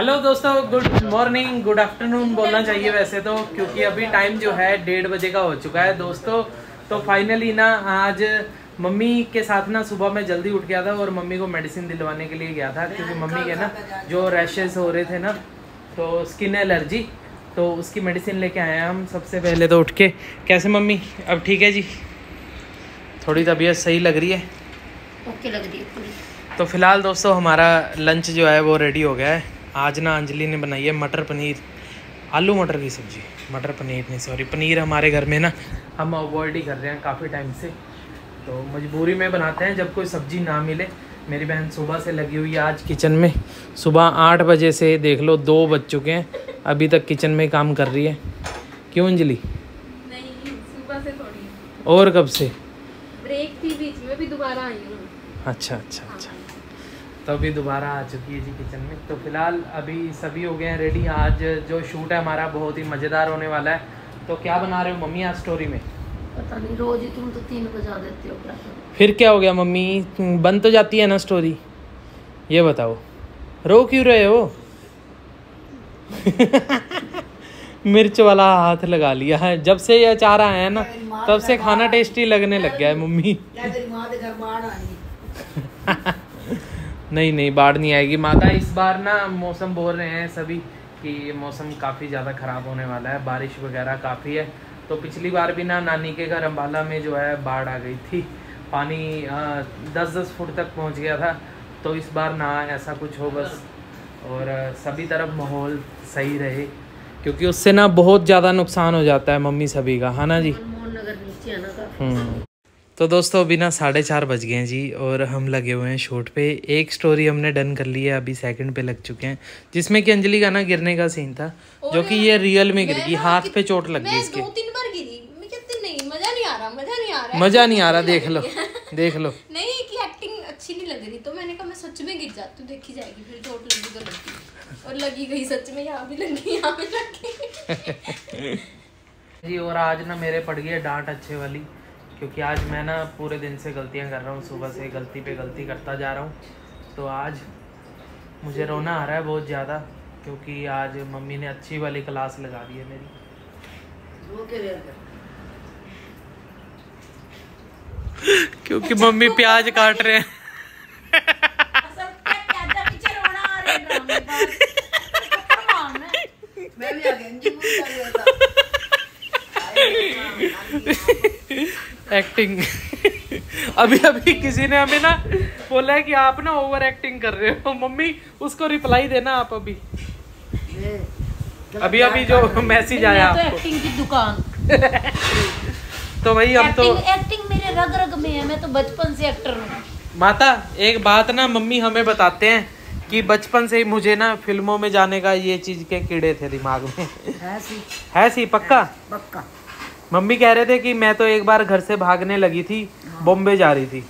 Hello दोस्तों. Good morning good afternoon बोलना चाहिए वैसे तो क्योंकि अभी टाइम जो है डेढ़ बजे का हो चुका है दोस्तों. तो फाइनली ना आज मम्मी के साथ ना सुबह मैं जल्दी उठ गया था और मम्मी को मेडिसिन दिलवाने के लिए गया था क्योंकि मम्मी के ना जो रैशेस हो? रहे थे ना तो स्किन एलर्जी तो उसकी मेडिसिन लेके आए हम सबसे पहले तो उठ के. कैसे मम्मी? अब ठीक है जी? थोड़ी तबीयत सही लग रही है? ओके लग रही है तो फ़िलहाल दोस्तों हमारा लंच जो है वो रेडी हो गया है. आज ना अंजलि ने बनाई है मटर पनीर आलू मटर की सब्ज़ी। मटर पनीर नहीं सॉरी पनीर हमारे घर में ना हम अवॉइड ही कर रहे हैं काफ़ी टाइम से। तो मजबूरी में बनाते हैं जब कोई सब्ज़ी ना मिले। मेरी बहन सुबह से लगी हुई है आज किचन में। सुबह आठ बजे से देख लो दो बज चुके हैं। अभी तक किचन में काम कर रही है। क्यों अंजलि? नहीं सुबह से थोड़ी और कब से? ब्रेक थी बीच में भी दोबारा आई हूँ। अच्छा अच्छा अच्छा। तो अभी दोबारा आ चुकी है जी किचन में। तो फ़िलहाल अभी सभी हो गए हैं रेडी आज जो शूट है हमारा बहुत ही मज़ेदार होने वाला है। तो क्या बना रहे हो मम्मी आज स्टोरी में? पता नहीं रोज ही तुम तो तीन बजा देते हो क्या फिर क्या हो गया मम्मी? बन तो जाती है ना स्टोरी ये बताओ। रो क्यों रहे हो? मिर्च वाला हाथ लगा लिया है। जब से ये अचार आया है ना तब से खाना टेस्टी लगने लग गया है मम्मी। नहीं नहीं बाढ़ नहीं आएगी। माता इस बार ना मौसम बोल रहे हैं सभी कि ये मौसम काफ़ी ज़्यादा ख़राब होने वाला है बारिश वगैरह काफ़ी है। तो पिछली बार भी ना नानी के घर अम्बाला में जो है बाढ़ आ गई थी। पानी दस दस फुट तक पहुँच गया था। तो इस बार ना ऐसा कुछ हो बस। और सभी तरफ़ माहौल सही रहे। क्योंकि उससे ना बहुत ज़्यादा नुकसान हो जाता है मम्मी सभी का है ना जी? तो दोस्तों अभी ना साढ़े चार बज गए हैं जी और हम लगे हुए हैं शूट पे। एक स्टोरी हमने डन कर ली है अभी सेकंड पे लग चुके हैं जिसमें कि अंजलि का ना गिरने का सीन था जो कि ये रियल में गिर गई हाथ पे चोट लग गई इसके। तीन बार गिरी नहीं मज़ा नहीं आ रहा मज़ा नहीं आ रहा मज़ा नहीं आ रहा देख लो देख लो। नहीं कि एक्टिंग अच्छी नहीं लग रही तो मैंने कहा मैं सच में गिर जाती हूँ देखी जाएगी फिर चोट लगी तो लगी। और लगी गई सच में यहाँ भी लगी यहाँ भी लगी। जी और आज ना मेरे पड़ गई डांट अच्छे वाली। क्योंकि आज मैं ना पूरे दिन से गलतियाँ कर रहा हूँ सुबह से गलती पे गलती करता जा रहा हूँ। तो आज मुझे रोना आ रहा है बहुत ज़्यादा क्योंकि आज मम्मी ने अच्छी वाली क्लास लगा दी है मेरी। क्योंकि मम्मी प्याज काट रहे हैं। एक्टिंग अभी अभी किसी ने हमें ना बोला है कि आप ना ओवर एक्टिंग कर रहे हो। मम्मी उसको रिप्लाई देना आप अभी। अभी अभी जो मैसेज आया तो एक्टिंग की दुकान। तो भाई हम तो एक्टिंग एक्टिंग मेरे रग रग में है मैं तो बचपन से एक्टर हूँ। माता एक बात ना मम्मी हमें बताते हैं कि बचपन से ही मुझे ना फ़िल्मों में जाने का ये चीज़ के कीड़े थे दिमाग में। है सी पक्का? पक्का। मम्मी कह रहे थे कि मैं तो एक बार घर से भागने लगी थी बॉम्बे जा रही थी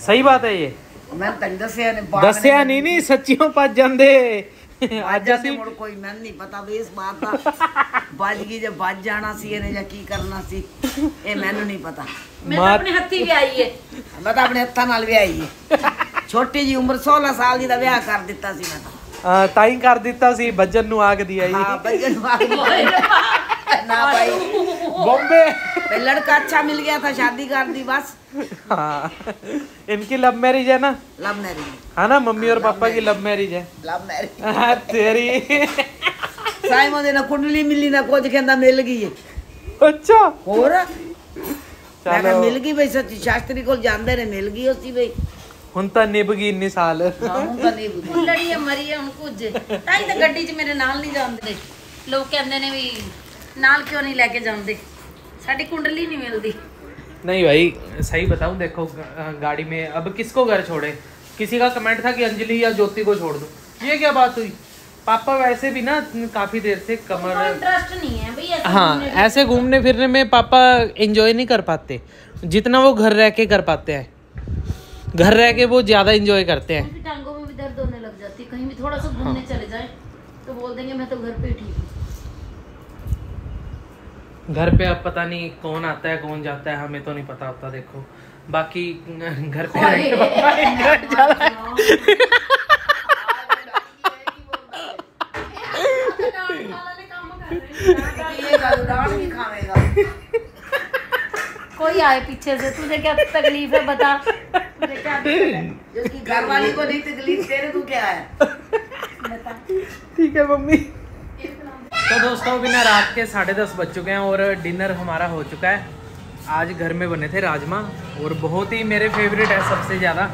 सही बात है ये मैं ਤੈਨੂੰ ਦੱਸਿਆ ਨੇ दसिया नहीं नहीं सच्चियों पच जाते ਅੱਜ ਅਸੀਂ ਮੁੜ ਕੋਈ ਮੈਨੂੰ ਨਹੀਂ ਪਤਾ ਵੀ ਇਸ ਬਾਤ ਦਾ ਵੱਜ ਗਈ ਜੇ ਵੱਜ ਜਾਣਾ ਸੀ ਇਹਨੇ ਜਾਂ ਕੀ ਕਰਨਾ ਸੀ ਇਹ ਮੈਨੂੰ ਨਹੀਂ ਪਤਾ मैं तो अपने हत्थी भी आई है ਮੈਂ ਤਾਂ ਆਪਣੇ ਹੱਥਾਂ ਨਾਲ ਵਿਆਹੀ ਹੈ ਛੋਟੀ ਜੀ ਉਮਰ 16 ਸਾਲ ਦੀ ਦਾ ਵਿਆਹ ਕਰ ਦਿੱਤਾ ਸੀ ਮੈਂ ਤਾਂ ਅਹ ਤਾਈ ਕਰ ਦਿੱਤਾ ਸੀ ਭੱਜਣ ਨੂੰ ਆਗ ਦਿਆ ਹਾਂ ਜੀ ਬੱਜਣ ਨਾ ਭਾਈ बॉम्बे पे लड़का अच्छा मिल गया था शादी कर दी बस हाँ इनकी लव मैरिज है ना लव मैरिज है ना मम्मी और पापा की लव मैरिज है लव मैरिज हाँ, तेरी ਸਾਈਮਨ ਦੇ ਨਾ ਕੁੰਡਲੀ ਮਿਲੀ ਨਾ ਕੁਝ ਕਹਿੰਦਾ ਮਿਲ ਗਈ ਏ अच्छा ਹੋਰ ਮੈਂ ਕਿਹਾ ਮਿਲ ਗਈ ਬਈ ਸੱਚੀ ਸ਼ਾਸਤਰੀ ਕੋਲ ਜਾਂਦੇ ਨੇ ਮਿਲ ਗਈ ਉਸੀ ਬਈ ਹੁਣ ਤਾਂ ਨਿਭ ਗਈ ਇੰਨੇ ਸਾਲ ਹਾਂ ਹੁਣ ਤਾਂ ਨਹੀਂ ਬੁੱਝੀ ਲੜੀ ਹੈ ਮਰੀ ਹੈ ਹੁਣ ਕੁਝ ਤਾਂ ਹੀ ਤਾਂ ਗੱਡੀ 'ਚ ਮੇਰੇ ਨਾਲ ਨਹੀਂ ਜਾਂਦੇ ਲੋਕ ਕਹਿੰਦੇ ਨੇ ਵੀ ਨਾਲ ਕਿਉਂ ਨਹੀਂ ਲੈ ਕੇ ਜਾਂਦੇ साड़ी कुंडली नहीं मिलती नहीं भाई सही बताऊँ देखो गाड़ी में अब किसको घर छोड़े? किसी का कमेंट था कि अंजलि या ज्योति को छोड़ दो। ये क्या बात हुई? पापा वैसे भी ना काफ़ी देर से कमर इंटरेस्ट नहीं है भैया हाँ ऐसे घूमने फिरने में पापा एंजॉय नहीं कर पाते। जितना वो घर रह के कर पाते हैं। घर रह के वो ज़्यादा एंजॉय करते हैं। टांगों में भी दर्द होने लग जाती कहीं भी थोड़ा सा घूमने हाँ। चले जाए तो बोल देंगे मैं तो घर पे ठीक घर पे अब पता नहीं कौन आता है कौन जाता है हमें तो नहीं पता होता देखो। बाकी घर पे तो कोई आए पीछे से तुझे क्या तकलीफ़ है बता। तुझे क्या है? घर वाली को नहीं तकलीफ़ तेरे को क्या है? बता। ठीक है मम्मी। तो दोस्तों अभी ना रात के साढ़े दस बज चुके हैं और डिनर हमारा हो चुका है। आज घर में बने थे राजमा और बहुत ही मेरे फेवरेट है सबसे ज़्यादा।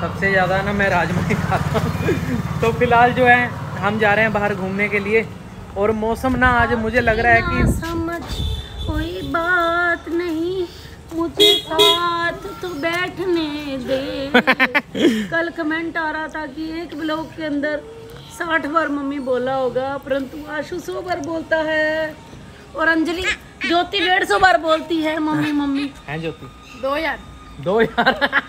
सबसे ज़्यादा ना मैं राजमा ही खाता हूँ। तो फ़िलहाल जो है हम जा रहे हैं बाहर घूमने के लिए और मौसम ना आज मुझे लग रहा है कि समझ कोई बात नहीं मुझे साथ तो बैठने दे। कल कमेंट आ रहा था कि एक ब्लॉग के अंदर साठ बार मम्मी बोला होगा परंतु आशु सौ बार बोलता है। और अंजलि ज्योति डेढ़ सौ बार बोलती है मम्मी मम्मी। हैं ज्योति? दो यार। दो यार?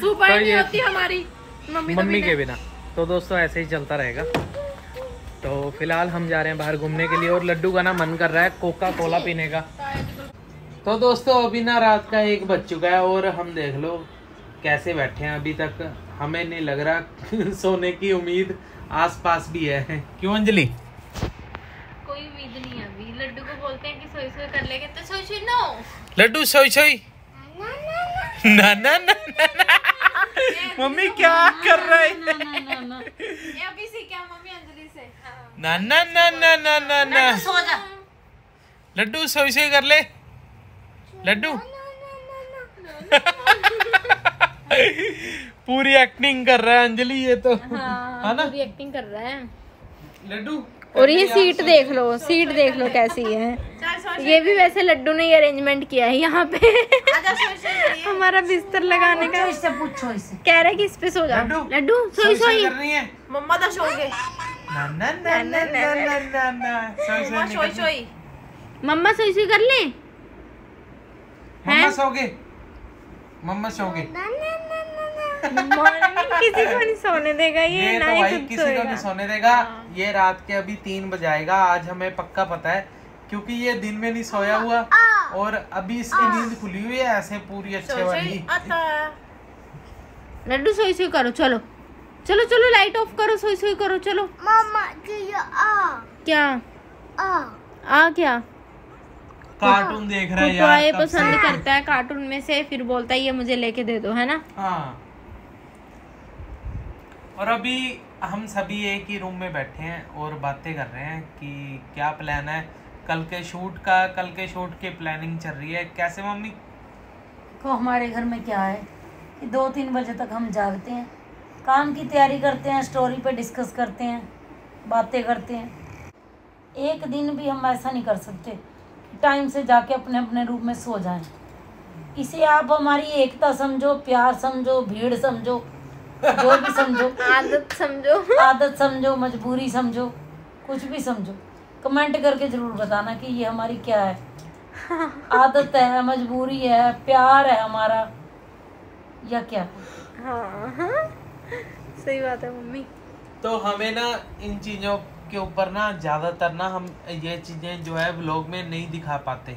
सुपर तो नहीं ये- होती हमारी। मम्मी तो मम्मी के बिना। तो दोस्तों ऐसे ही चलता रहेगा। तो फ़िलहाल हम जा रहे हैं बाहर घूमने के लिए और लड्डू का ना मन कर रहा है कोका कोला पीने का। तो दोस्तों अभी ना रात का एक बज चुका है और हम देख लो कैसे बैठे हैं। अभी तक हमें नहीं लग रहा सोने की उम्मीद आसपास भी है क्यों अंजलि कोई उम्मीद नहीं है अभी लड्डू को बोलते हैं कि सोई सोई कर लेंगे तो सोई सोई नो लड्डू सोई सोई ना ना ना ना। मम्मी क्या कर रहे हैं अभी सीखा मम्मी अंजलि से ना ना ना ना ना ना ना सो जा लड्डू सोई सोई कर ले लड्डू पूरी एक्टिंग कर रहा है अंजलि ये तो। हाँ, है ना? पूरी एक्टिंग कर रहा है। लड्डू? और ये सीट देख लो सीट देख लो कैसी है। ये भी वैसे लड्डू ने अरेंजमेंट किया है यहाँ पे। हमारा बिस्तर लगाने का। इससे पूछो इसे कह रहा है कि इस पे सो जा। लड्डू सोई सोई मम्मा तो सो गए। मम्मा सोई सोई। कर ले। मम्मा सो गए। मम्मा सो गए। किसी को नहीं सोने देगा ये ये ना तो भाई किसी को नहीं सोने देगा। ये रात के अभी तीन बजाएगा आज हमें पक्का पता है क्योंकि ये दिन में नहीं सोया हुआ और अभी इसकी नींद खुली हुई है ऐसे पूरी अच्छे वाली। लड्डू सोई सोई करो चलो। चलो चलो लाइट ऑफ़ करो सोई सोई करो चलो। क्या? आ। आ क्या? कार्टून देख रहा है यार पसंद करता है कार्टून में से फिर बोलता है ये मुझे लेके दे दो है ना? हाँ। और अभी हम सभी एक ही रूम में बैठे हैं और बातें कर रहे हैं कि क्या प्लान है। कल के शूट का, कल के शूट की प्लानिंग चल रही है। कैसे मम्मी? को हमारे घर में क्या है कि दो तीन बजे तक हम जागते हैं, काम की तैयारी करते हैं स्टोरी पे डिस्कस करते हैं, बातें करते हैं। एक दिन भी हम ऐसा नहीं कर सकते टाइम से जाके अपने अपने रूम में सो जाएँ। इसे आप हमारी एकता समझो, प्यार समझो, भीड़ समझो जो भी समझो। आदत समझो। आदत समझो मजबूरी समझो कुछ भी समझो। कमेंट करके ज़रूर बताना कि ये हमारी क्या है। आदत है मजबूरी है प्यार है हमारा या क्या? हाँ। हाँ सही बात है मम्मी। तो हमें ना इन चीज़ों के ऊपर ना ज़्यादातर ना हम ये चीज़ें जो है व्लॉग में नहीं दिखा पाते।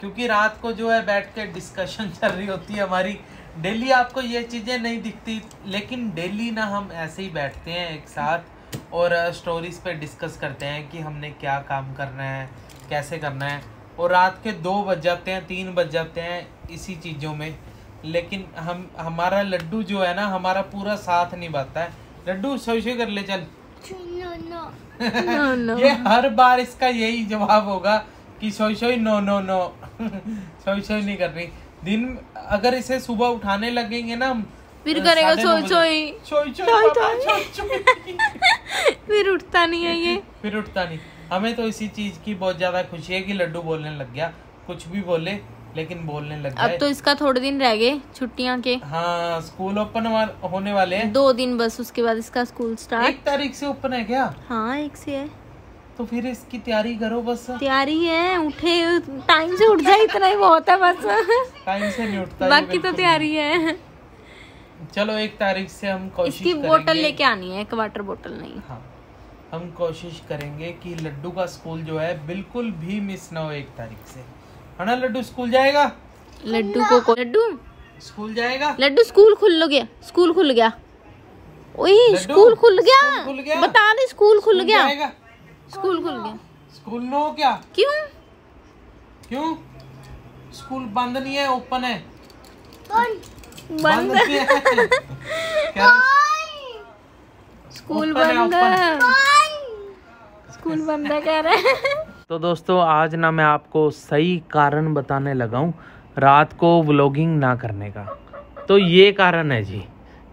क्योंकि रात को जो है बैठ के डिस्कशन चल रही होती है हमारी। डेली आपको ये चीज़ें नहीं दिखती लेकिन डेली ना हम ऐसे ही बैठते हैं एक साथ और स्टोरीज पे डिस्कस करते हैं कि हमने क्या काम करना है कैसे करना है। और रात के दो बज जाते हैं तीन बज जाते हैं इसी चीज़ों में। लेकिन हम हमारा लड्डू जो है ना हमारा पूरा साथ निभाता है। लड्डू सोई सोई कर ले चल। नो नो ये हर बार इसका यही जवाब होगा कि सोई सोई नो नो नो सोई सोई नहीं कर रही दिन अगर इसे सुबह उठाने लगेंगे ना फिर करेगा सोई सोई सोई सोई पापा, सोई सोई फिर उठता नहीं है ये। फिर उठता नहीं। हमें तो इसी चीज़ की बहुत ज़्यादा खुशी है कि लड्डू बोलने लग गया। कुछ भी बोले लेकिन बोलने लग अब तो इसका थोड़े दिन रह गए छुट्टियाँ के। हाँ स्कूल ओपन होने वाले हैं। दो दिन बस उसके बाद इसका स्कूल स्टार्ट। एक तारीख से ओपन है क्या? हाँ एक से है। तो फिर इसकी तैयारी करो बस। तैयारी है उठे टाइम से उठ जाए इतना ही बहुत है बस। टाइम से नहीं उठता बाकी तो तैयारी है। चलो एक तारीख से हम कोशिश इसकी करेंगे। बोतल लेके आनी है एक वाटर बोतल नहीं। हाँ हम कोशिश करेंगे कि लड्डू का स्कूल जो है बिल्कुल भी मिस ना हो एक तारीख से। है ना लड्डू स्कूल जाएगा? लड्डू को लड्डू? स्कूल जाएगा? लड्डू स्कूल खुल गया स्कूल खुल गया। ओए स्कूल खुल गया। स्कूल खुल गया? बता दे स्कूल खुल गया। जाएगा? स्कूल खुल गया। स्कूल नो क्या? क्यों? क्यों? स्कूल बंद नहीं है ओपन है। बंद है। स्कूल है, बंद। स्कूल बंद है कह रहे हैं। तो दोस्तों आज ना मैं आपको सही कारण बताने लगा हूँ रात को व्लॉगिंग ना करने का। तो ये कारण है जी।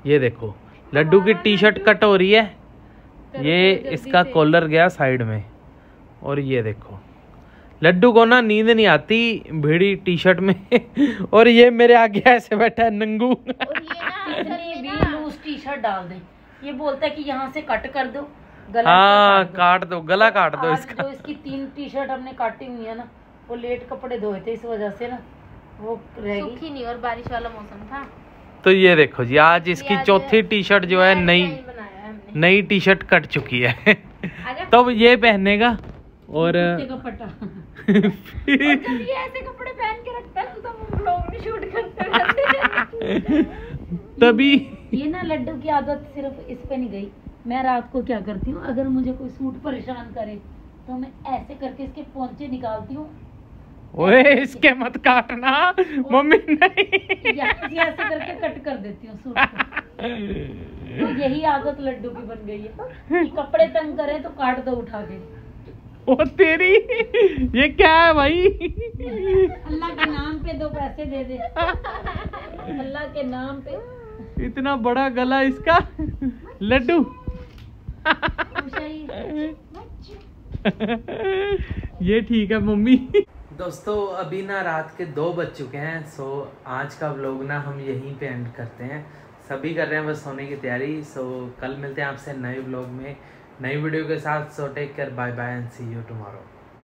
ये देखो लड्डू की टी शर्ट कट हो रही है। ये इसका कॉलर गया साइड में। और ये देखो। लड्डू को ना नींद नहीं आती भिड़ी टी शर्ट में। और ये मेरे आगे ऐसे बैठा है नंगू। कितनी भी लूज टी शर्ट डाल दे। ये बोलता है कि यहाँ से कट कर दो। गला हाँ काट दो। गला काट दो इसका। जो इसकी तीन टी शर्ट हमने काटी हुई है ना वो लेट कपड़े धोए थे इस वजह से ना वो सूखी नहीं और बारिश वाला मौसम था। तो ये देखो जी आज इसकी चौथी टी शर्ट जो है नई डिज़ाइन बनाया है हमने नई टी शर्ट कट चुकी है। तब ये पहनेगा और का पट्टा जब ये ऐसे कपड़े पहन के रखता तो तभी ये ना लड्डू की आदत सिर्फ़ इस पे नहीं गई। मैं रात को क्या करती हूँ अगर मुझे कोई सूट परेशान करे तो मैं ऐसे करके इसके पोंचे निकालती हूँ ओए इसके मत काटना। मम्मी नहीं। यहाँ ऐसे करके कट कर देती हूँ तो यही आदत लड्डू की बन गई है। कि कपड़े तंग करे तो काट दो उठा के। ओ तेरी। ये क्या है भाई? अल्लाह के नाम पे दो पैसे दे दे। अल्लाह के नाम पे। इतना बड़ा गला इसका। लड्डू। ये। ये ठीक है मम्मी। दोस्तों, अभी ना रात के दो बज चुके हैं सो आज का व्लॉग ना हम यहीं पे एंड करते हैं। सभी कर रहे हैं बस सोने की तैयारी सो कल मिलते हैं आपसे नए व्लॉग में। नई वीडियो के साथ so take care bye bye and see you tomorrow